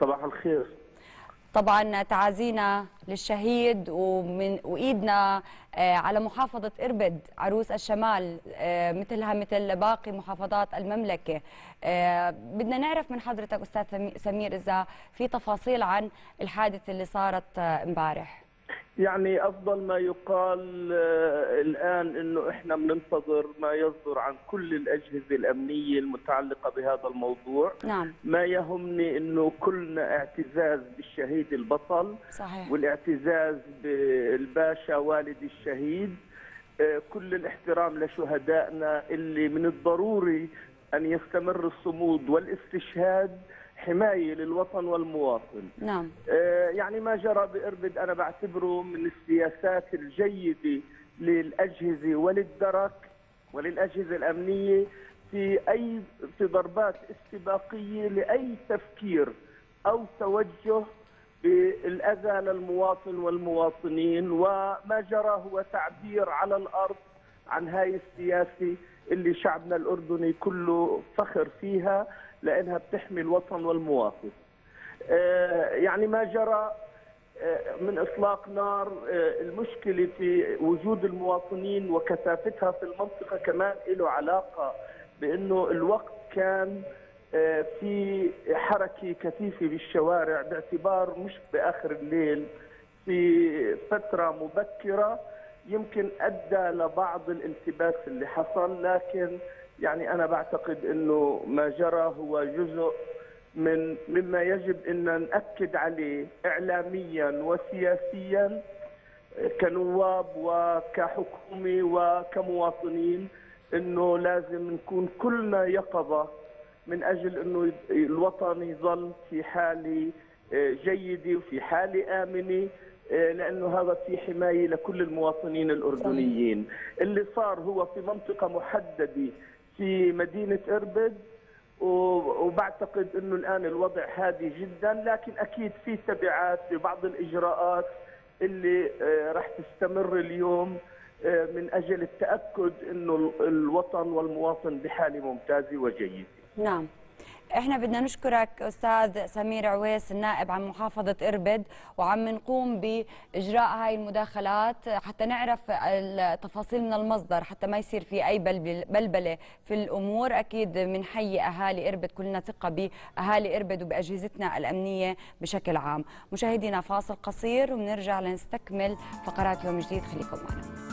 صباح الخير. طبعا تعازينا للشهيد ومن وإيدنا آه، على محافظة إربد عروس الشمال آه، مثلها مثل باقي محافظات المملكة. آه، بدنا نعرف من حضرتك أستاذ سمير إذا في تفاصيل عن الحادثة اللي صارت امبارح. يعني أفضل ما يقال آه، الآن إنه إحنا بننتظر ما يصدر عن كل الأجهزة الأمنية المتعلقة بهذا الموضوع. نعم. ما يهمني إنه كلنا اعتزاز بالشهيد البطل صحيح. والاعتزاز بالباشا والد الشهيد. آه، كل الاحترام لشهدائنا اللي من الضروري أن يستمر الصمود والاستشهاد حماية للوطن والمواطن. نعم. آه، يعني ما جرى بإربد أنا بعتبره من السياسات الجيدة للأجهزة وللدرك وللأجهزة الأمنية في أي في ضربات استباقية لأي تفكير أو توجه بالأذى للمواطن والمواطنين. وما جرى هو تعبير على الأرض عن هاي السياسة اللي شعبنا الأردني كله فخر فيها لأنها بتحمي الوطن والمواطن. آه، يعني ما جرى آه، من إطلاق نار آه، المشكلة في وجود المواطنين وكثافتها في المنطقة كمان له علاقة بأنه الوقت كان في حركة كثيفة بالشوارع باعتبار مش بآخر الليل في فترة مبكرة يمكن أدى لبعض الالتباس اللي حصل لكن يعني أنا بعتقد إنه ما جرى هو جزء من مما يجب إن نأكد عليه اعلاميا وسياسيا كنواب وكحكومة وكمواطنين إنه لازم نكون كلنا يقظة من أجل إنه الوطن يظل في حالة جيدة وفي حالة آمنة. لأنه هذا في حماية لكل المواطنين الأردنيين اللي صار هو في منطقة محددة في مدينة إربد وبعتقد إنه الآن الوضع هادي جدا لكن أكيد في تبعات لبعض الإجراءات اللي آه، راح تستمر اليوم آه، من أجل التأكد إنه الوطن والمواطن بحالة ممتازة وجيدة. نعم. إحنا بدنا نشكرك أستاذ سمير عويس النائب عن محافظة إربد وعم نقوم بإجراء هاي المداخلات حتى نعرف التفاصيل من المصدر حتى ما يصير في أي بلبلة في الأمور. أكيد بنحيي أهالي إربد كلنا ثقة بأهالي إربد وبأجهزتنا الأمنية بشكل عام. مشاهدينا فاصل قصير وبنرجع لنستكمل فقرات يوم جديد. خليكم معنا.